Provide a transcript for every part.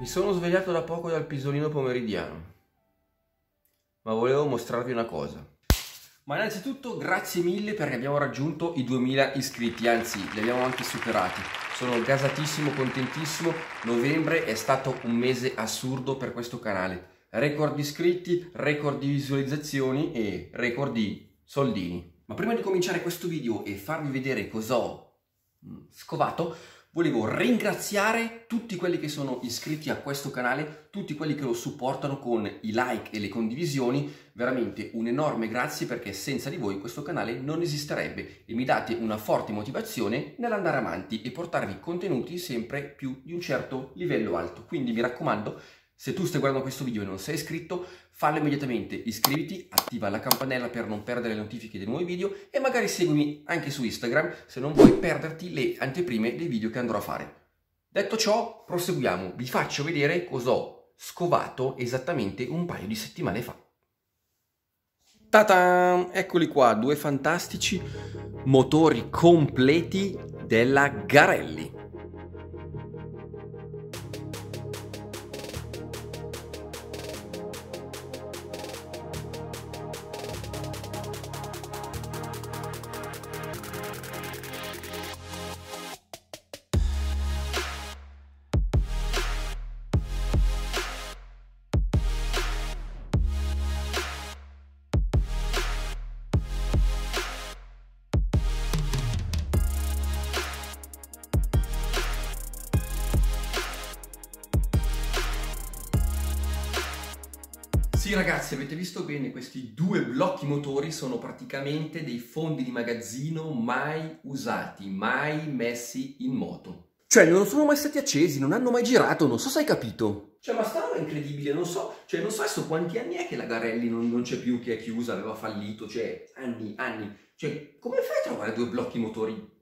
Mi sono svegliato da poco dal pisolino pomeridiano, ma volevo mostrarvi una cosa. Ma innanzitutto grazie mille perché abbiamo raggiunto i 2000 iscritti, anzi li abbiamo anche superati. Sono gasatissimo, contentissimo. Novembre è stato un mese assurdo per questo canale. Record di iscritti, record di visualizzazioni e record di soldini. Ma prima di cominciare questo video e farvi vedere cosa ho mm, scovato, volevo ringraziare tutti quelli che sono iscritti a questo canale, tutti quelli che lo supportano con i like e le condivisioni, veramente un enorme grazie perché senza di voi questo canale non esisterebbe e mi date una forte motivazione nell'andare avanti e portarvi contenuti sempre più di un certo livello alto. Quindi mi raccomando, se tu stai guardando questo video e non sei iscritto, fallo immediatamente, iscriviti, attiva la campanella per non perdere le notifiche dei nuovi video e magari seguimi anche su Instagram se non vuoi perderti le anteprime dei video che andrò a fare. Detto ciò, proseguiamo, vi faccio vedere cosa ho scovato esattamente un paio di settimane fa. Ta-tan! Eccoli qua, due fantastici motori completi della Garelli. Sì ragazzi, avete visto bene, questi due blocchi motori sono praticamente dei fondi di magazzino mai usati, mai messi in moto. Cioè, non sono mai stati accesi, non hanno mai girato, non so se hai capito. Cioè, ma sta roba incredibile, non so, cioè, non so adesso quanti anni è che la Garelli non, non c'è più, che è chiusa, aveva fallito, cioè, anni, anni. Cioè, come fai a trovare due blocchi motori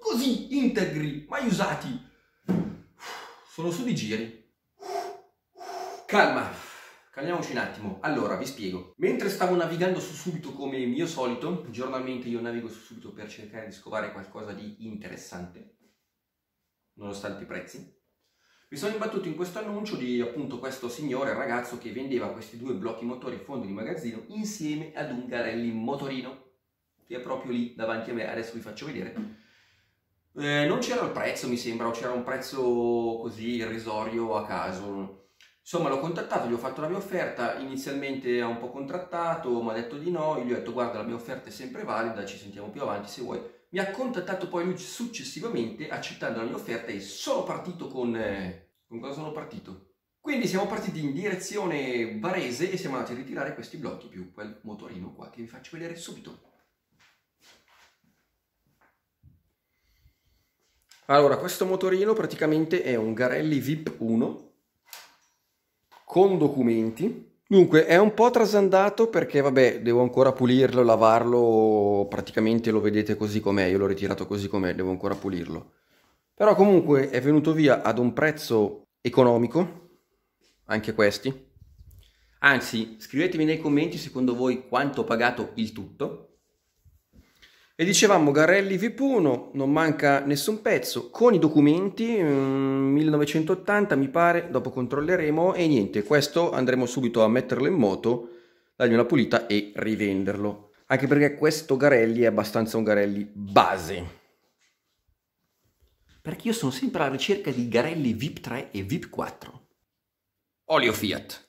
così integri, mai usati? Sono su di giri. Calma, Calmiamoci un attimo. Allora, vi spiego. Mentre stavo navigando su Subito come mio solito, giornalmente io navigo su Subito per cercare di scovare qualcosa di interessante, nonostante i prezzi, mi sono imbattuto in questo annuncio di appunto questo signore, ragazzo, che vendeva questi due blocchi motori fondi di magazzino insieme ad un Garelli motorino, che è proprio lì davanti a me. Adesso vi faccio vedere. Eh, non c'era il prezzo, mi sembra, o c'era un prezzo così irrisorio a caso Insomma l'ho contattato, gli ho fatto la mia offerta, inizialmente ha un po' contrattato, mi ha detto di no, io gli ho detto guarda la mia offerta è sempre valida, ci sentiamo più avanti se vuoi. Mi ha contattato poi lui successivamente accettando la mia offerta e sono partito con... Eh, con cosa sono partito? Quindi siamo partiti in direzione Varese e siamo andati a ritirare questi blocchi più quel motorino qua che vi faccio vedere subito. Allora, questo motorino praticamente è un Garelli VIP 1 con documenti. Dunque è un po' trasandato perché vabbè devo ancora pulirlo, lavarlo, praticamente lo vedete così com'è, io l'ho ritirato così com'è, devo ancora pulirlo. Però comunque è venuto via ad un prezzo economico, anche questi. Anzi, scrivetemi nei commenti secondo voi quanto ho pagato il tutto. E dicevamo Garelli VIP1, non manca nessun pezzo, con i documenti, 1980 mm, mi pare, dopo controlleremo e niente, questo andremo subito a metterlo in moto, dargli una pulita e rivenderlo. Anche perché questo Garelli è abbastanza un Garelli base. Perché io sono sempre alla ricerca di Garelli VIP 3 e VIP 4. Olio Fiat.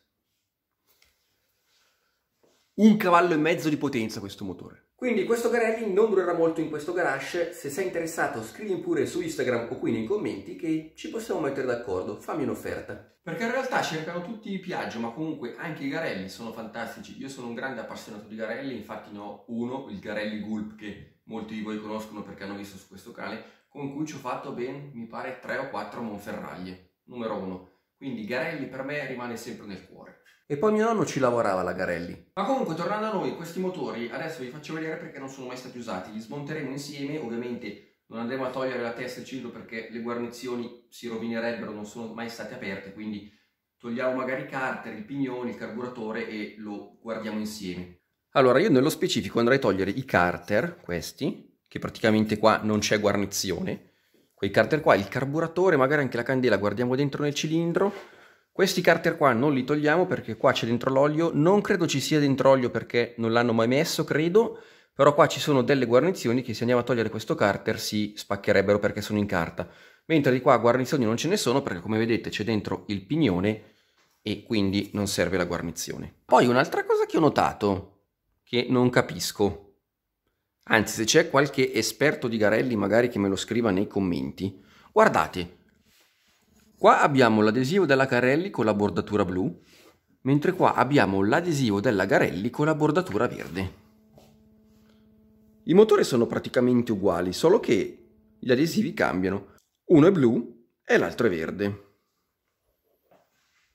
Un cavallo e mezzo di potenza questo motore. Quindi questo Garelli non durerà molto in questo garage, se sei interessato scrivimi pure su Instagram o qui nei commenti che ci possiamo mettere d'accordo, fammi un'offerta. Perché in realtà cercano tutti i Piaggio, ma comunque anche i Garelli sono fantastici. Io sono un grande appassionato di Garelli, infatti ne ho uno, il Garelli Gulp, che molti di voi conoscono perché hanno visto su questo canale, con cui ci ho fatto ben, mi pare, 3 o 4 Monferraglie, numero 1. Quindi Garelli per me rimane sempre nel cuore. E poi mio nonno ci lavorava la Garelli. Ma comunque, tornando a noi, questi motori, adesso vi faccio vedere perché non sono mai stati usati. Li smonteremo insieme, ovviamente non andremo a togliere la testa e il cilindro perché le guarnizioni si rovinerebbero, non sono mai state aperte, quindi togliamo magari i carter, il pignone, il carburatore e lo guardiamo insieme. Allora, io nello specifico andrei a togliere i carter, questi, che praticamente qua non c'è guarnizione, quei carter qua, il carburatore, magari anche la candela, guardiamo dentro nel cilindro. Questi carter qua non li togliamo perché qua c'è dentro l'olio, non credo ci sia dentro olio perché non l'hanno mai messo, credo, però qua ci sono delle guarnizioni che se andiamo a togliere questo carter si spaccherebbero perché sono in carta, mentre di qua guarnizioni non ce ne sono perché come vedete c'è dentro il pignone e quindi non serve la guarnizione. Poi un'altra cosa che ho notato, che non capisco, Anzi, se c'è qualche esperto di Garelli, magari che me lo scriva nei commenti. Guardate, qua abbiamo l'adesivo della Garelli con la bordatura blu, mentre qua abbiamo l'adesivo della Garelli con la bordatura verde. I motori sono praticamente uguali, solo che gli adesivi cambiano. Uno è blu e l'altro è verde.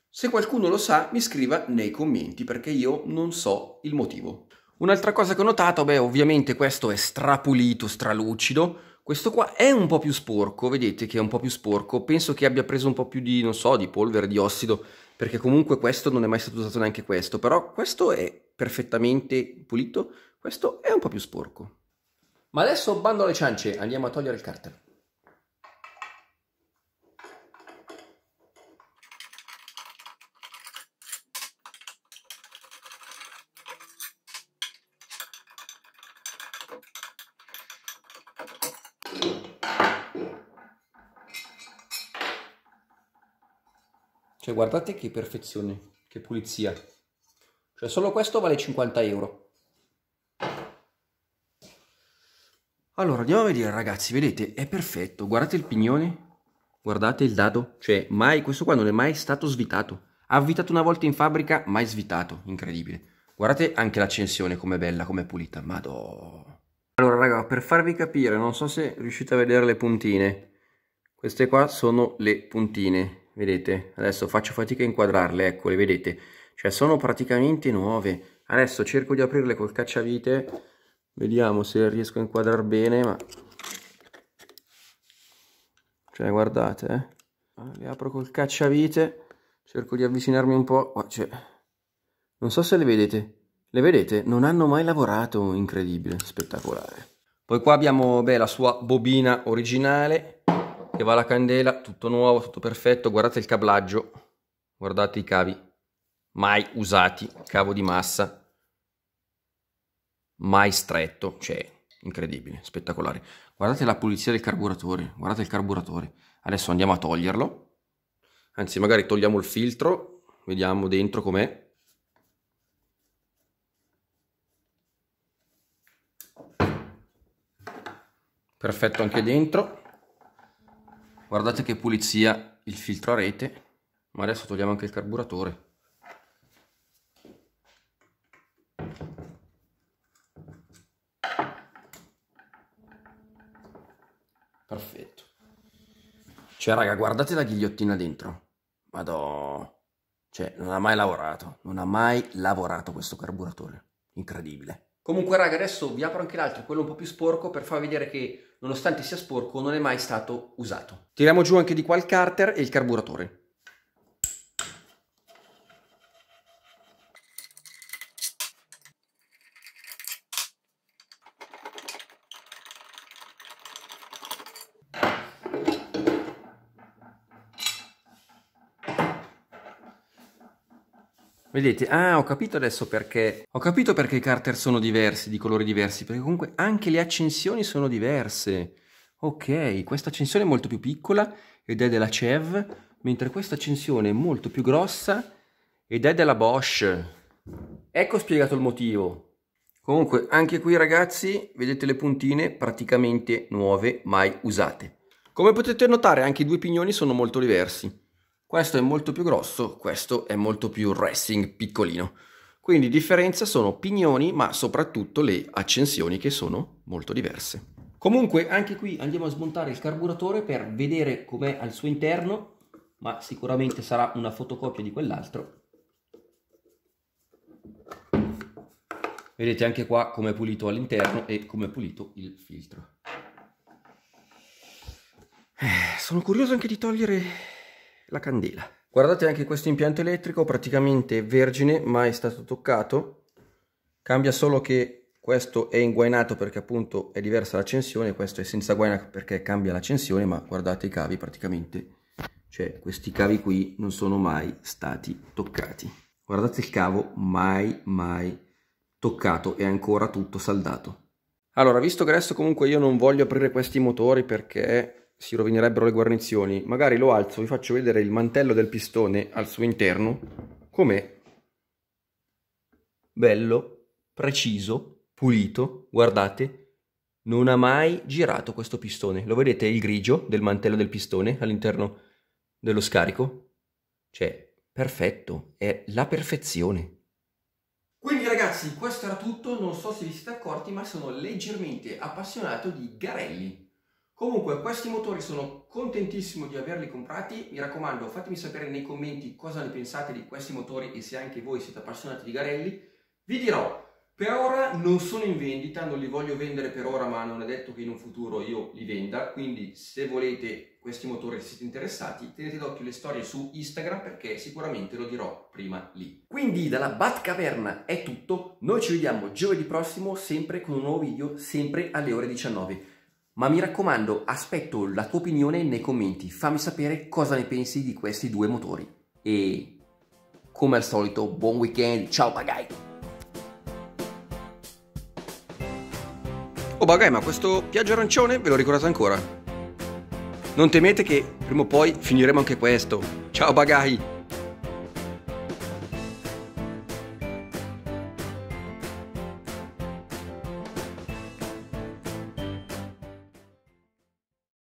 Se qualcuno lo sa, mi scriva nei commenti perché io non so il motivo. Un'altra cosa che ho notato, beh, ovviamente questo è strapulito, stralucido. Questo qua è un po' più sporco, vedete che è un po' più sporco. Penso che abbia preso un po' più di, non so, di polvere, di ossido, perché comunque questo non è mai stato usato neanche questo. Però questo è perfettamente pulito, questo è un po' più sporco. Ma adesso bando alle ciance, andiamo a togliere il carter. Cioè guardate che perfezione, che pulizia. Cioè solo questo vale 50 euro. Allora andiamo a vedere ragazzi, vedete, è perfetto. Guardate il pignone, guardate il dado. Cioè mai, questo qua non è mai stato svitato. Avvitato una volta in fabbrica, mai svitato, incredibile. Guardate anche l'accensione com'è bella, com'è pulita, madò. Allora raga, per farvi capire, non so se riuscite a vedere le puntine. Queste qua sono le puntine vedete adesso faccio fatica a inquadrarle eccole vedete. Cioè sono praticamente nuove. Adesso cerco di aprirle col cacciavite. Vediamo se riesco a inquadrare bene ma cioè guardate eh. le apro col cacciavite cerco di avvicinarmi un po' oh, cioè, non so se le vedete. Le vedete? Non hanno mai lavorato. Incredibile spettacolare. Poi qua abbiamo beh, la sua bobina originale che va la candela, tutto nuovo, tutto perfetto, guardate il cablaggio, guardate i cavi, mai usati, cavo di massa, mai stretto, cioè incredibile, spettacolare. Guardate la pulizia del carburatore, guardate il carburatore. Adesso andiamo a toglierlo, anzi magari togliamo il filtro, vediamo dentro com'è. Perfetto anche dentro. Guardate che pulizia il filtro a rete, ma adesso togliamo anche il carburatore. Perfetto. Cioè, raga, guardate la ghigliottina dentro. Madò. Cioè, non ha mai lavorato. Non ha mai lavorato questo carburatore. Incredibile. Comunque raga adesso vi apro anche l'altro, quello un po' più sporco per farvi vedere che nonostante sia sporco non è mai stato usato. Tiriamo giù anche di qua il carter e il carburatore. Vedete? Ah, ho capito adesso perché. Ho capito perché i carter sono diversi, di colori diversi, perché comunque anche le accensioni sono diverse. Ok, questa accensione è molto più piccola ed è della CEV, mentre questa accensione è molto più grossa ed è della Bosch. Ecco spiegato il motivo. Comunque, anche qui ragazzi, vedete le puntine praticamente nuove, mai usate. Come potete notare, anche i due pignoni sono molto diversi. Questo è molto più grosso, questo è molto più racing piccolino. Quindi differenza sono pignoni, ma soprattutto le accensioni che sono molto diverse. Comunque anche qui andiamo a smontare il carburatore per vedere com'è al suo interno, ma sicuramente sarà una fotocopia di quell'altro. Vedete anche qua come è pulito all'interno e come è pulito il filtro. Eh, sono curioso anche di togliere la candela. Guardate anche questo impianto elettrico, praticamente vergine, mai stato toccato. Cambia solo che questo è inguainato perché appunto è diversa l'accensione, questo è senza guaina perché cambia l'accensione, ma guardate i cavi praticamente, cioè questi cavi qui non sono mai stati toccati. Guardate il cavo, mai mai toccato, è ancora tutto saldato. Allora, visto che adesso comunque io non voglio aprire questi motori perché si rovinerebbero le guarnizioni, magari lo alzo, vi faccio vedere il mantello del pistone al suo interno, com'è bello, preciso, pulito, guardate, non ha mai girato questo pistone. Lo vedete il grigio del mantello del pistone all'interno dello scarico? Cioè, perfetto, è la perfezione. Quindi ragazzi, questo era tutto, non so se vi siete accorti, ma sono leggermente appassionato di garelli. Comunque, questi motori sono contentissimo di averli comprati, mi raccomando fatemi sapere nei commenti cosa ne pensate di questi motori e se anche voi siete appassionati di garelli. Vi dirò, per ora non sono in vendita, non li voglio vendere per ora, ma non è detto che in un futuro io li venda, quindi se volete questi motori se siete interessati, tenete d'occhio le storie su Instagram perché sicuramente lo dirò prima lì. Quindi dalla Batcaverna è tutto, noi ci vediamo giovedì prossimo sempre con un nuovo video, sempre alle ore 19. Ma mi raccomando, aspetto la tua opinione nei commenti, fammi sapere cosa ne pensi di questi due motori. E come al solito, buon weekend, ciao bagai! Oh bagai, ma questo piaggio arancione ve lo ricordate ancora? Non temete che prima o poi finiremo anche questo. Ciao bagai!